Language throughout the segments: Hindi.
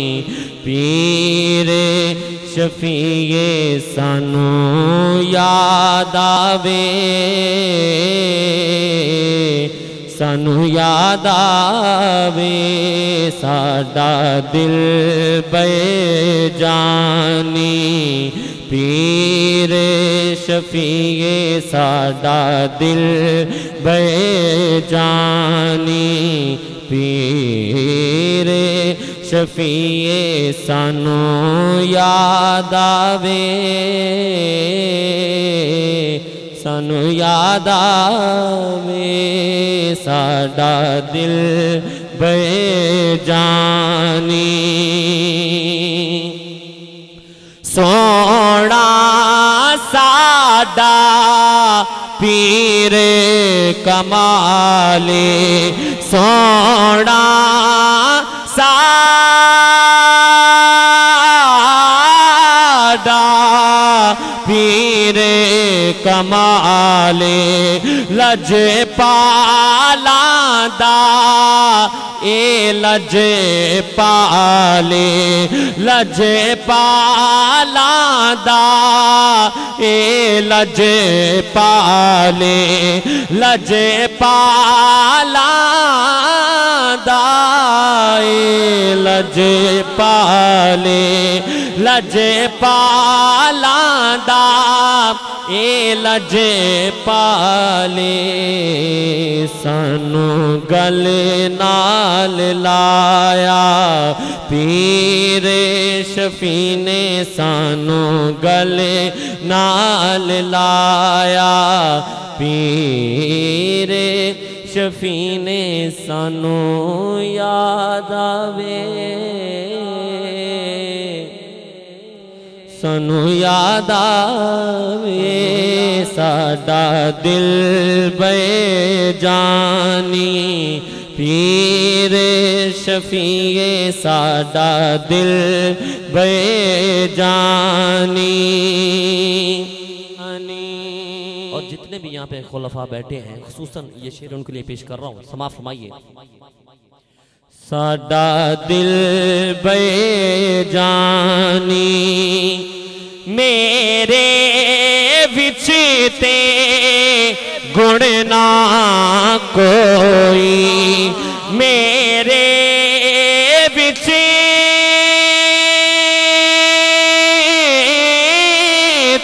पीर शफीए सानू याद आवे। सानू याद आवे, साडा दिल बे जानी। पीर शफीए साडा दिल बे जानी। पीर शफीए सानू याद आवे। सानू याद आवे, साडा दिल बे जानी सोना साडा पीर कमाले, सोना साडा पीर कमाले, लजे पालादा ए लजे पाले, लजे पालादा ए लजे पाले, लजे पालादा ए लजे पाले, लजे पालादा ए लजे पाले। सानू गल नाल लाया, पीर शफी ने सानू गले नाल लाया, पीर शफी ने सानू याद आवे। सानू याद आवे, साडा दिल बे जानी पीर शफीए, साडा दिल बे जानी जितने भी यहाँ पे खुलफा बैठे हैं, खसूसन ये शेर उनके लिए पेश कर रहा हूँ। समाप्त फरमाइए। साडा दिल बे जानी मेरे विच ते गुण ना कोई। मेरे विच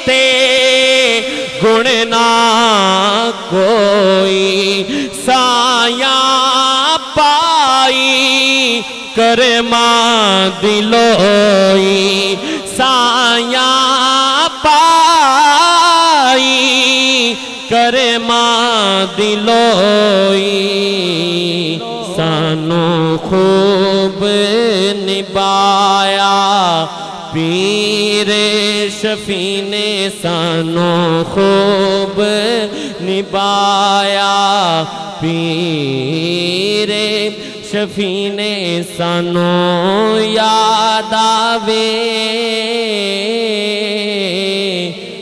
ते गुण ना कोई साया पाई, करमा दिलोई। साया पाई, करमा दिलोई। सानू खूब निभाया पीर शफी ने सानू खूब निभाया। पीर शफी ने सानू याद आवे।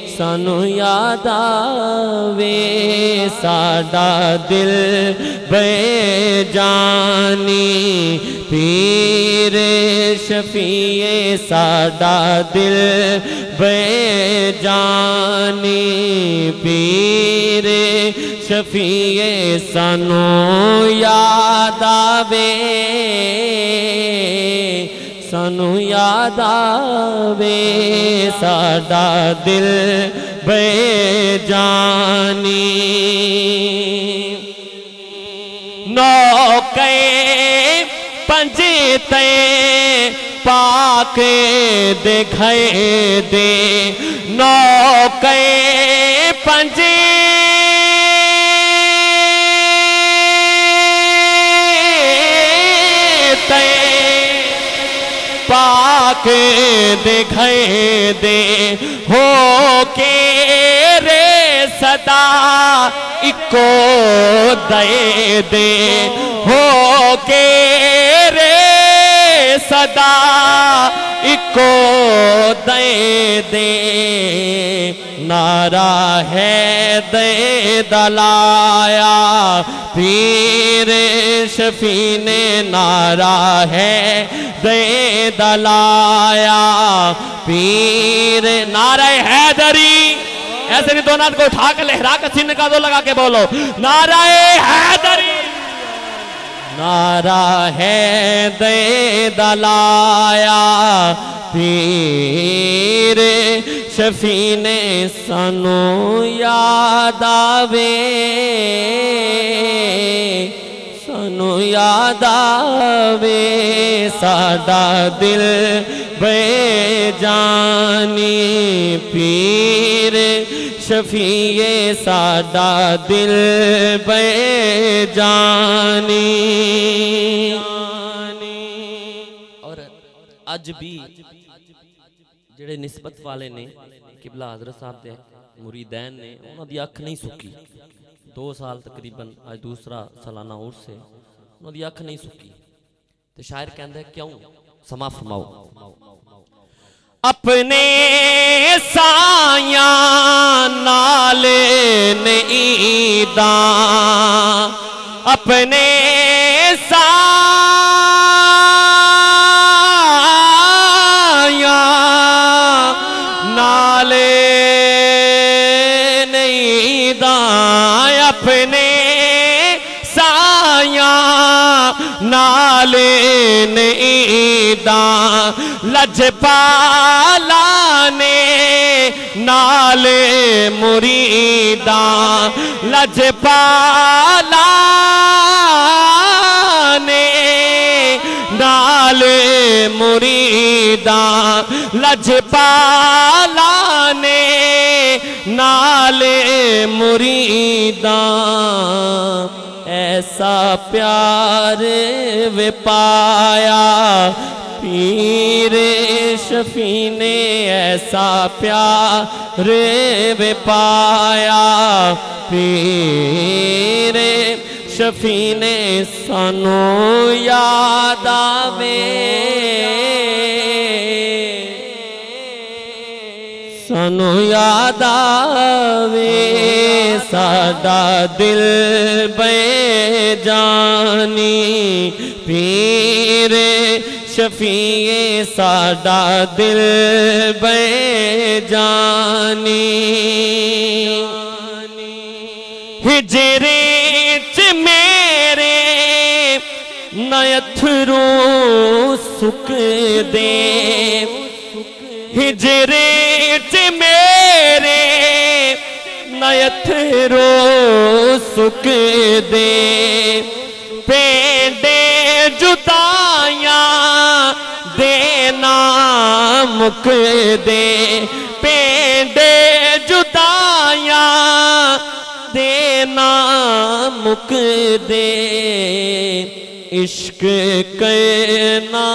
सानू याद आवे, साडा दिल बे जानी पीर शफीए साडा दिल बे जानी पीर शफीए सानू याद आवे। सानू याद आवे। साडा दिल बे जानी नौके पंजते पाक दिखाए दे। नौके पंजे। पाक दिखाए दे। हो के रे सदा इको दे दे। हो के रे सदा इको दे दे, नारा है दे दलाया। पीर शफी ने नारा है दे दलाया। पीर नारे हैदरी, ऐसे नहीं दोनों को उठा के लहरा के सिन का दो लगा के बोलो नाराय हैदरी। नारा है दे दलाया। पीर शफीने सानू याद आवे। सानू याद आवे सादा दिल बेजानी। पीर शफीए सादा दिल बेजानी। और आज भी ਜਿਹੜੇ ਨਿਸਬਤ ਵਾਲੇ ਨੇ ਕਿਬਲਾ ਹਜ਼ਰਤ ਸਾਹਿਬ ਦੇ ਮੁਰੀਦੈਨ ਨੇ ਉਹਨਾਂ ਦੀ ਅੱਖ ਨਹੀਂ ਸੁੱਕੀ 2 ਸਾਲ ਤਕਰੀਬਨ ਅੱਜ ਦੂਸਰਾ ਸਾਲਾਨਾ ਉਰਸ ਹੈ ਉਹਨਾਂ ਦੀ ਅੱਖ ਨਹੀਂ ਸੁੱਕੀ ਤੇ ਸ਼ਾਇਰ ਕਹਿੰਦਾ ਹੈ, ਕਿਉਂ ਸਮਾ ਫਰਮਾਓ अपने साया नाल ईदा अपने साया नाल ईदा अपने साया नाल ईदा लजपाला ने नाल मुरीदा लजपाला ने नाल मुरीदा लजपाला नाल मुरीदा ऐसा प्यार वे पाया। पीर शफी ने ऐसा प्यार वे पाया। पीर शफी ने सानू याद आवे। सानू याद आवे, साडा दिल बेजानी पीर शफीए साडा दिल बेजानी हिजरे च मेरे नयथरू सुख दे हिजरे नयथरो सुख दे। पेंडे जुदाया देना मुक दे। पेंडे जुदाया देना मुक दे। इश्क करना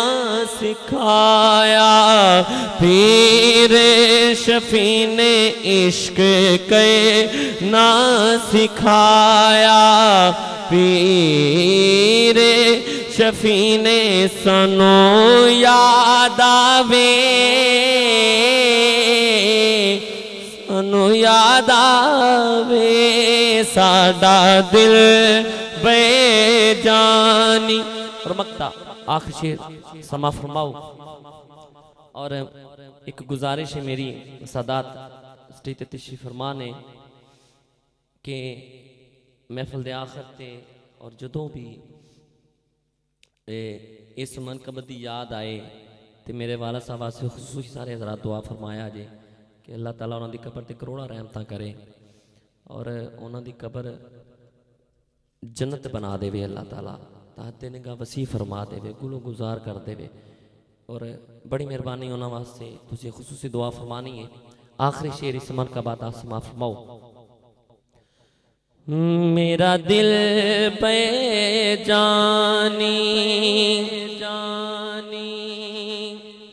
सिखाया। पीर शफी ने इश्क करना सिखाया। पीर शफी ने सनो याद आवे सनु याद आवे साडा दिल बेजानी और मक्ता समा फरमाओ। और एक गुजारिश है मेरी, सदात, स्टेज ते तशरीफ़ फरमा ने कि महफल दे आखिर और जदों भी इस मनकबत की याद आए तो मेरे वाला साहब वास्ते खसूसी सारे हजरात दुआ फरमाया जे, कि अल्लाह ताला उन्होंने कबर ते करोड़ा रहमत करे। और उन्होंने कबर जन्नत बना देवे अल्लाह ताला। ताहते निगाह वसी फरमा देवे गुलो गुजार कर देवे। और बड़ी मेहरबानी उन्होंने वास्ते। तुझे खसूसी दुआ फरमानी है। आखिरी शेर इस मन का बात आसमा फरमाओ। मेरा दिल पे जानी जानी।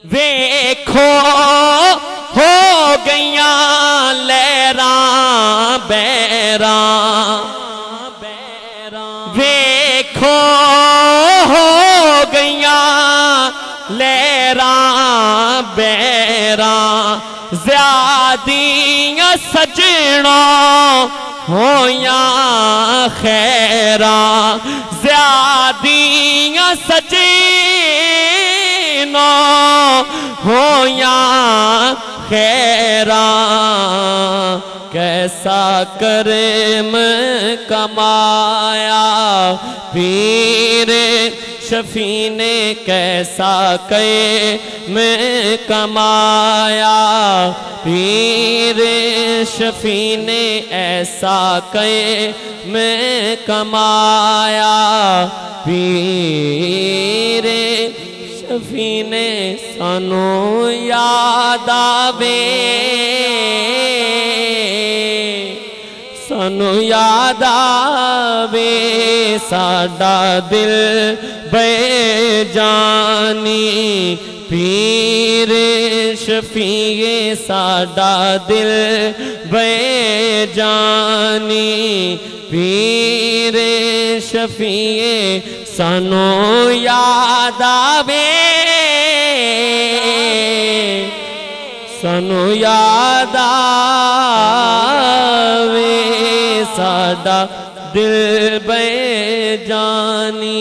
वेखो हो ज्यादियाँ सजना होया खैरा। ज्यादियाँ सजना हो या खैरा। कैसा करेम कमाया पीर शफी ने कैसा कहे, मैं कमाया। पीर शफी ने ऐसा कहे, मैं कमाया। पीर शफी ने सनो याद आवे। सानू याद आवे, साडा दिल बेजानी, पीर शफीए साडा दिल। बेजानी, पीर शफीए, सानो याद आवे। सानू याद आवे, साडा दिल बेजानी।